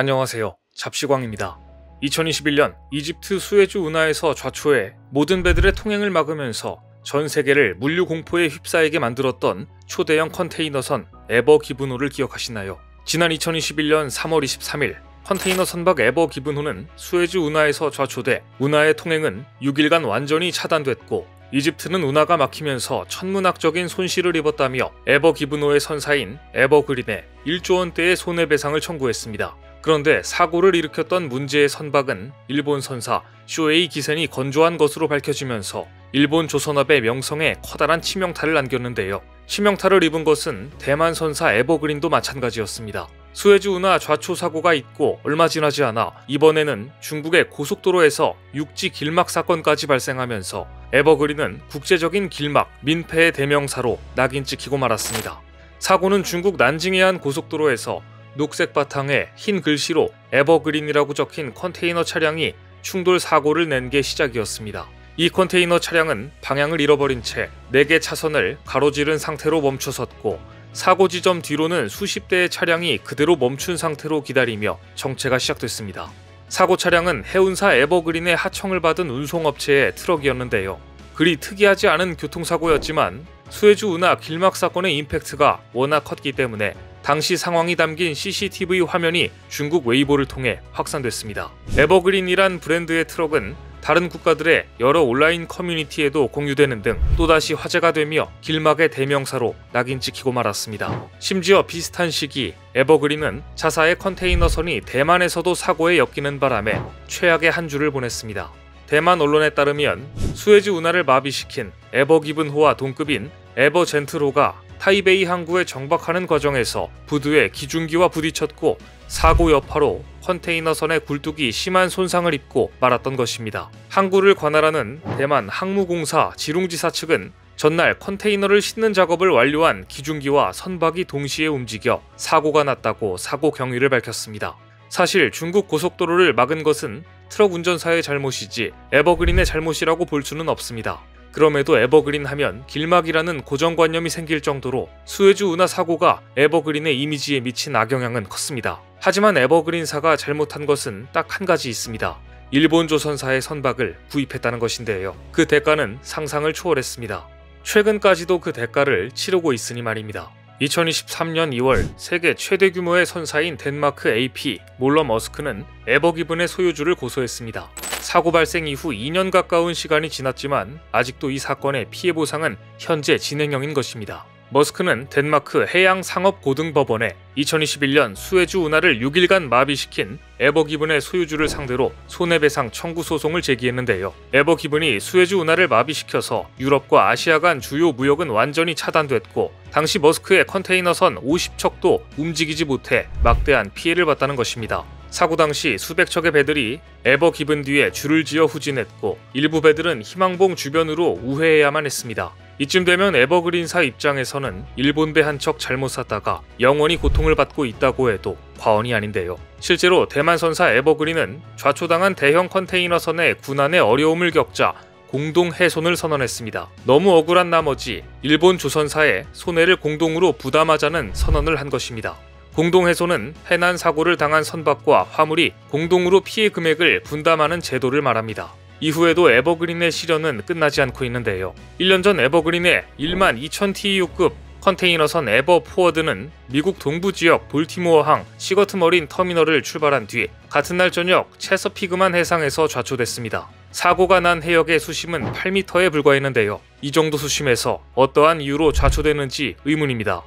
안녕하세요. 잡시광입니다. 2021년 이집트 수에즈 운하에서 좌초해 모든 배들의 통행을 막으면서 전 세계를 물류 공포에 휩싸이게 만들었던 초대형 컨테이너선 에버 기브노를 기억하시나요? 지난 2021년 3월 23일 컨테이너 선박 에버 기브노는 수에즈 운하에서 좌초돼 운하의 통행은 6일간 완전히 차단됐고 이집트는 운하가 막히면서 천문학적인 손실을 입었다며 에버 기브노의 선사인 에버그린에 1조 원대의 손해배상을 청구했습니다. 그런데 사고를 일으켰던 문제의 선박은 일본 선사 쇼에이 기센이 건조한 것으로 밝혀지면서 일본 조선업의 명성에 커다란 치명타를 남겼는데요. 치명타를 입은 것은 대만 선사 에버그린도 마찬가지였습니다. 수에즈 운하 좌초 사고가 있고 얼마 지나지 않아 이번에는 중국의 고속도로에서 육지 길막 사건까지 발생하면서 에버그린은 국제적인 길막 민폐의 대명사로 낙인 찍히고 말았습니다. 사고는 중국 난징해 안 고속도로에서 녹색 바탕에 흰 글씨로 에버그린이라고 적힌 컨테이너 차량이 충돌 사고를 낸 게 시작이었습니다. 이 컨테이너 차량은 방향을 잃어버린 채 4개 차선을 가로지른 상태로 멈춰섰고 사고 지점 뒤로는 수십 대의 차량이 그대로 멈춘 상태로 기다리며 정체가 시작됐습니다. 사고 차량은 해운사 에버그린의 하청을 받은 운송업체의 트럭이었는데요. 그리 특이하지 않은 교통사고였지만 수에즈 운하 길막 사건의 임팩트가 워낙 컸기 때문에 당시 상황이 담긴 CCTV 화면이 중국 웨이보를 통해 확산됐습니다. 에버그린이란 브랜드의 트럭은 다른 국가들의 여러 온라인 커뮤니티에도 공유되는 등 또다시 화제가 되며 길막의 대명사로 낙인 찍히고 말았습니다. 심지어 비슷한 시기 에버그린은 자사의 컨테이너선이 대만에서도 사고에 엮이는 바람에 최악의 한 주를 보냈습니다. 대만 언론에 따르면 수에즈 운하를 마비시킨 에버기븐호와 동급인 에버젠트로가 타이베이 항구에 정박하는 과정에서 부두에 기중기와 부딪혔고 사고 여파로 컨테이너선의 굴뚝이 심한 손상을 입고 말았던 것입니다. 항구를 관할하는 대만 항무공사 지룽지사 측은 전날 컨테이너를 싣는 작업을 완료한 기중기와 선박이 동시에 움직여 사고가 났다고 사고 경위를 밝혔습니다. 사실 중국 고속도로를 막은 것은 트럭 운전사의 잘못이지 에버그린의 잘못이라고 볼 수는 없습니다. 그럼에도 에버그린 하면 길막이라는 고정관념이 생길 정도로 수에즈 운하 사고가 에버그린의 이미지에 미친 악영향은 컸습니다. 하지만 에버그린사가 잘못한 것은 딱 한 가지 있습니다. 일본 조선사의 선박을 구입했다는 것인데요. 그 대가는 상상을 초월했습니다. 최근까지도 그 대가를 치르고 있으니 말입니다. 2023년 2월 세계 최대 규모의 선사인 덴마크 AP 몰러 머스크는 에버기븐의 소유주를 고소했습니다. 사고 발생 이후 2년 가까운 시간이 지났지만 아직도 이 사건의 피해 보상은 현재 진행형인 것입니다. 머스크는 덴마크 해양상업고등법원에 2021년 수에즈 운하를 6일간 마비시킨 에버기븐의 소유주를 상대로 손해배상 청구 소송을 제기했는데요. 에버기븐이 수에즈 운하를 마비시켜서 유럽과 아시아 간 주요 무역은 완전히 차단됐고 당시 머스크의 컨테이너선 50척도 움직이지 못해 막대한 피해를 봤다는 것입니다. 사고 당시 수백 척의 배들이 에버 기븐 뒤에 줄을 지어 후진했고 일부 배들은 희망봉 주변으로 우회해야만 했습니다. 이쯤 되면 에버그린사 입장에서는 일본 배 한 척 잘못 샀다가 영원히 고통을 받고 있다고 해도 과언이 아닌데요. 실제로 대만 선사 에버그린은 좌초당한 대형 컨테이너선의 군안의 어려움을 겪자 공동 해손을 선언했습니다. 너무 억울한 나머지 일본 조선사에 손해를 공동으로 부담하자는 선언을 한 것입니다. 공동해손은 해난 사고를 당한 선박과 화물이 공동으로 피해 금액을 분담하는 제도를 말합니다. 이후에도 에버그린의 시련은 끝나지 않고 있는데요. 1년 전 에버그린의 1만 2000 TEU급 컨테이너선 에버 포워드는 미국 동부 지역 볼티모어항 시거트 머린 터미널을 출발한 뒤 같은 날 저녁 체서피크만 해상에서 좌초됐습니다. 사고가 난 해역의 수심은 8m에 불과했는데요. 이 정도 수심에서 어떠한 이유로 좌초되는지 의문입니다.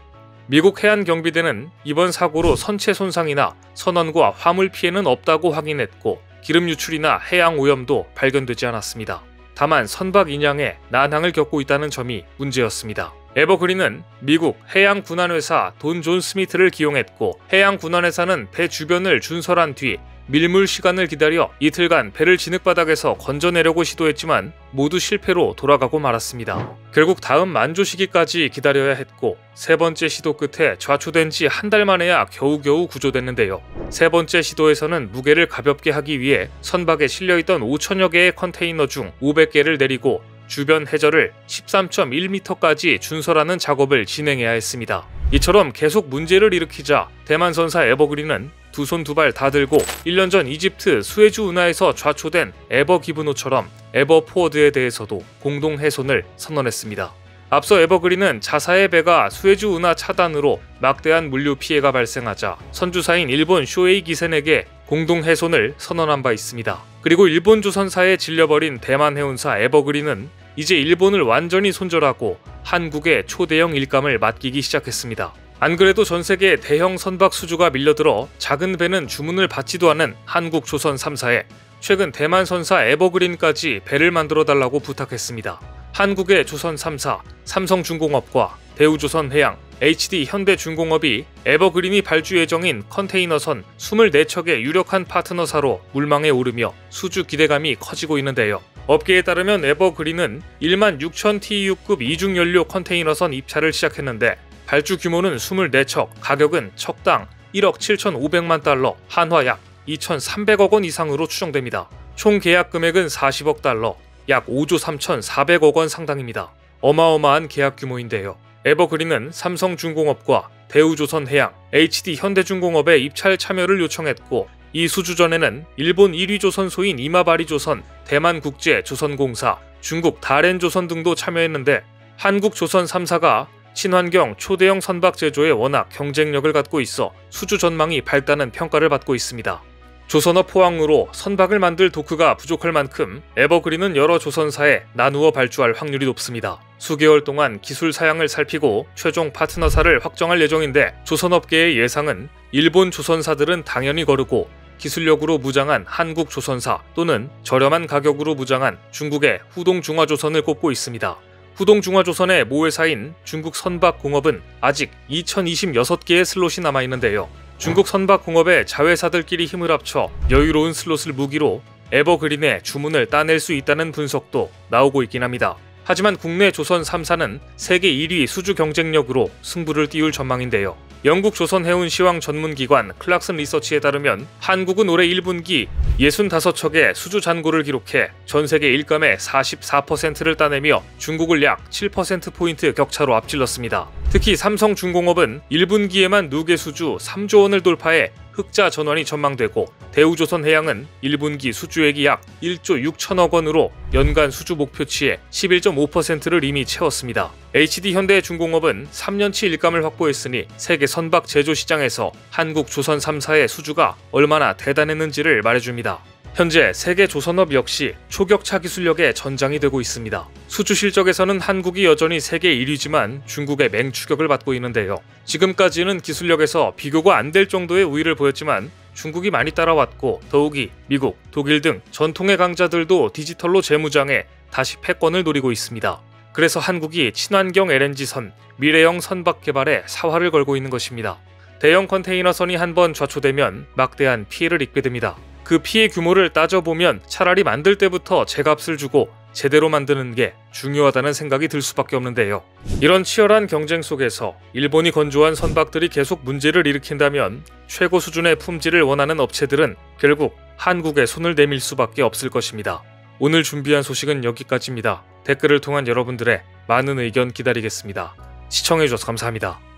미국 해안경비대는 이번 사고로 선체 손상이나 선원과 화물 피해는 없다고 확인했고 기름 유출이나 해양 오염도 발견되지 않았습니다. 다만 선박 인양에 난항을 겪고 있다는 점이 문제였습니다. 에버그린은 미국 해양구난회사 돈존 스미트를 기용했고 해양구난회사는 배 주변을 준설한 뒤 밀물 시간을 기다려 이틀간 배를 진흙바닥에서 건져내려고 시도했지만 모두 실패로 돌아가고 말았습니다. 결국 다음 만조 시기까지 기다려야 했고 세 번째 시도 끝에 좌초된 지 한 달 만에야 겨우겨우 구조됐는데요. 세 번째 시도에서는 무게를 가볍게 하기 위해 선박에 실려있던 5천여 개의 컨테이너 중 500개를 내리고 주변 해저를 13.1m까지 준설하는 작업을 진행해야 했습니다. 이처럼 계속 문제를 일으키자 대만 선사 에버그린은 두 손 두 발 다 들고 1년 전 이집트 수에즈 운하에서 좌초된 에버 기븐호처럼 에버 포워드에 대해서도 공동 해손을 선언했습니다. 앞서 에버그린은 자사의 배가 수에즈 운하 차단으로 막대한 물류 피해가 발생하자 선주사인 일본 쇼에이 기센에게 공동 해손을 선언한 바 있습니다. 그리고 일본 조선사에 질려버린 대만 해운사 에버그린은 이제 일본을 완전히 손절하고 한국의 초대형 일감을 맡기기 시작했습니다. 안 그래도 전 세계 대형 선박 수주가 밀려들어 작은 배는 주문을 받지도 않은 한국 조선 3사에 최근 대만 선사 에버그린까지 배를 만들어 달라고 부탁했습니다. 한국의 조선 3사, 삼성중공업과 대우조선해양, HD 현대중공업이 에버그린이 발주 예정인 컨테이너선 24척의 유력한 파트너사로 물망에 오르며 수주 기대감이 커지고 있는데요. 업계에 따르면 에버그린은 1만 6천 TEU급 이중 연료 컨테이너선 입찰을 시작했는데 발주 규모는 24척, 가격은 척당 1억 7,500만 달러, 한화 약 2,300억 원 이상으로 추정됩니다. 총 계약 금액은 40억 달러, 약 5조 3,400억 원 상당입니다. 어마어마한 계약 규모인데요. 에버그린은 삼성중공업과 대우조선해양, HD 현대중공업의 입찰 참여를 요청했고 이 수주 전에는 일본 1위 조선소인 이마바리조선, 대만국제조선공사, 중국 다렌조선 등도 참여했는데 한국 조선 3사가 친환경 초대형 선박 제조에 워낙 경쟁력을 갖고 있어 수주 전망이 밝다는 평가를 받고 있습니다. 조선업 포항으로 선박을 만들 도크가 부족할 만큼 에버그린은 여러 조선사에 나누어 발주할 확률이 높습니다. 수개월 동안 기술 사양을 살피고 최종 파트너사를 확정할 예정인데 조선업계의 예상은 일본 조선사들은 당연히 거르고 기술력으로 무장한 한국 조선사 또는 저렴한 가격으로 무장한 중국의 후동 중화조선을 꼽고 있습니다. 후동 중화조선의 모회사인 중국 선박공업은 아직 2026개의 슬롯이 남아있는데요. 중국 선박공업의 자회사들끼리 힘을 합쳐 여유로운 슬롯을 무기로 에버그린의 주문을 따낼 수 있다는 분석도 나오고 있긴 합니다. 하지만 국내 조선 3사는 세계 1위 수주 경쟁력으로 승부를 띄울 전망인데요. 영국 조선 해운 시황 전문기관 클락슨 리서치에 따르면 한국은 올해 1분기 65척의 수주 잔고를 기록해 전 세계 일감의 44%를 따내며 중국을 약 7%포인트 격차로 앞질렀습니다. 특히 삼성중공업은 1분기에만 누계 수주 3조 원을 돌파해 흑자 전환이 전망되고 대우조선해양은 1분기 수주액이 약 1조 6천억 원으로 연간 수주 목표치의 11.5%를 이미 채웠습니다. HD현대중공업은 3년치 일감을 확보했으니 세계 선박 제조 시장에서 한국 조선 3사의 수주가 얼마나 대단했는지를 말해줍니다. 현재 세계 조선업 역시 초격차 기술력의 전장이 되고 있습니다. 수주 실적에서는 한국이 여전히 세계 1위지만 중국의 맹추격을 받고 있는데요. 지금까지는 기술력에서 비교가 안 될 정도의 우위를 보였지만 중국이 많이 따라왔고 더욱이 미국, 독일 등 전통의 강자들도 디지털로 재무장해 다시 패권을 노리고 있습니다. 그래서 한국이 친환경 LNG선, 미래형 선박 개발에 사활을 걸고 있는 것입니다. 대형 컨테이너선이 한 번 좌초되면 막대한 피해를 입게 됩니다. 그 피해 규모를 따져보면 차라리 만들 때부터 제값을 주고 제대로 만드는 게 중요하다는 생각이 들 수밖에 없는데요. 이런 치열한 경쟁 속에서 일본이 건조한 선박들이 계속 문제를 일으킨다면 최고 수준의 품질을 원하는 업체들은 결국 한국에 손을 내밀 수밖에 없을 것입니다. 오늘 준비한 소식은 여기까지입니다. 댓글을 통한 여러분들의 많은 의견 기다리겠습니다. 시청해주셔서 감사합니다.